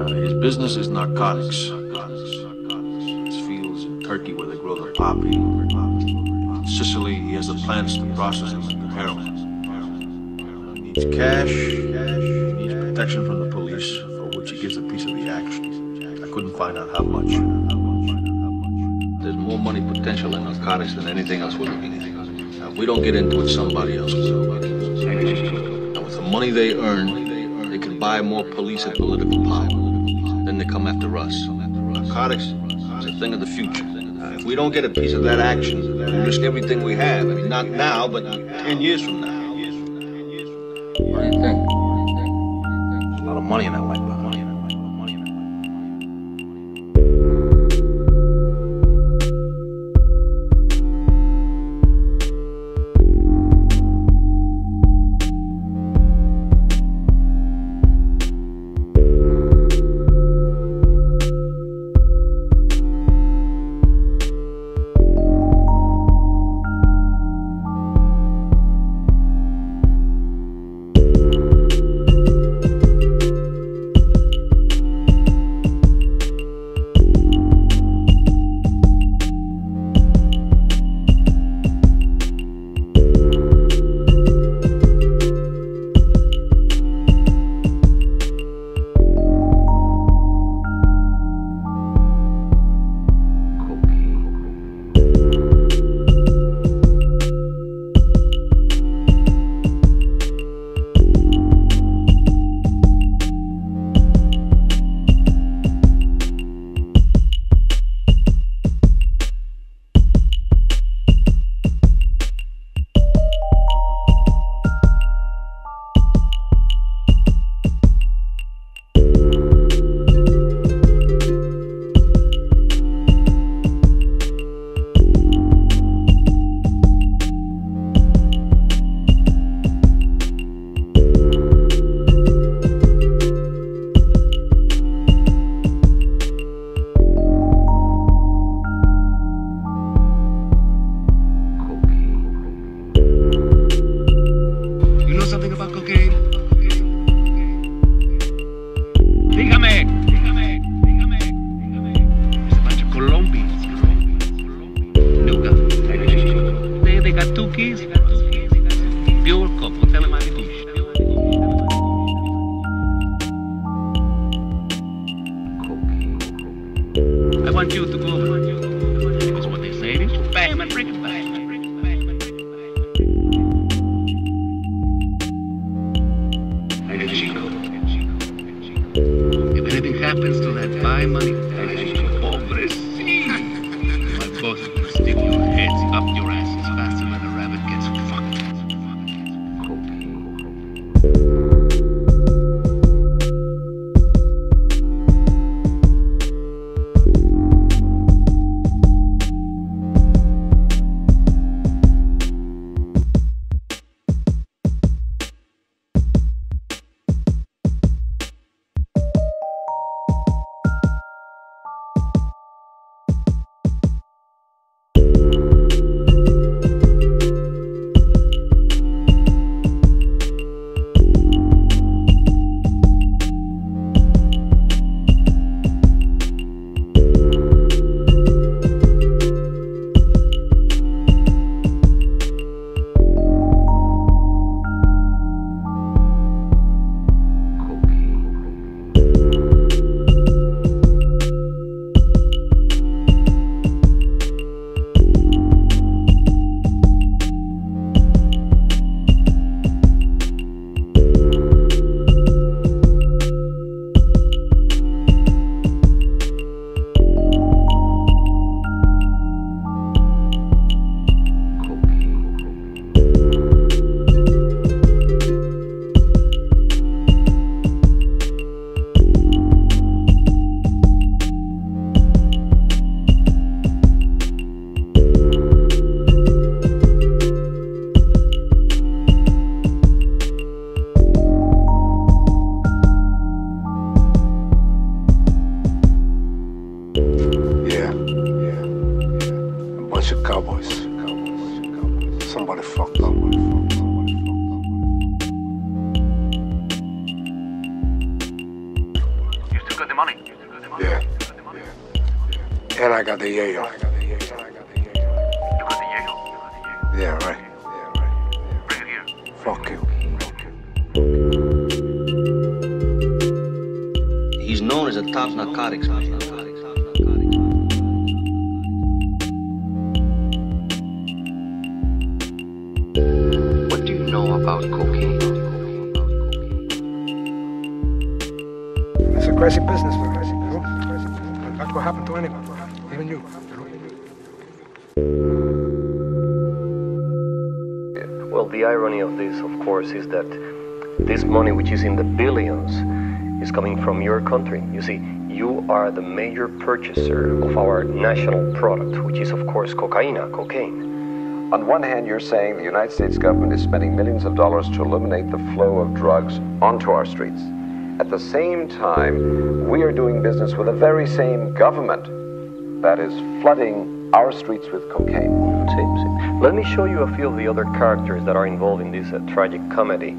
Uh, his business is narcotics. His fields in Turkey where they grow the poppy. In Sicily, he has the plants to process them into heroin. He needs cash. He needs protection from the police, for which he gives a piece of the action. I couldn't find out how much. There's more money potential in narcotics than anything else at. Now, if we don't get into it, somebody else will. And with the money they earn, they can buy more police and political power. They come after us. Narcotics is a thing of the future. Uh, if we don't get a piece of that action, we'll risk everything we have. I mean, not now, but 10 years from now. What do you think? There's a lot of money in that white book. Want you to go. Because what they say is bam and bring it back. Hey, Chico. If anything happens to that buy money, pobrecito. My boss will stick your heads up your asses Cowboys. Somebody fucked up. You still got the money? Yeah. yeah. And I got the yayo. You got the yayo? Yeah, right. Bring it here. Fuck you. He's known as a top narcotics man. It's a crazy business, man. Crazy. But that could happen to anyone, even you. Well, the irony of this, of course, is that this money, which is in the billions, is coming from your country. You see, you are the major purchaser of our national product, which is, of course, cocaina, cocaine. On one hand, you're saying the United States government is spending millions of dollars to eliminate the flow of drugs onto our streets. At the same time, we are doing business with the very same government that is flooding our streets with cocaine. Let me show you a few of the other characters that are involved in this uh, tragic comedy.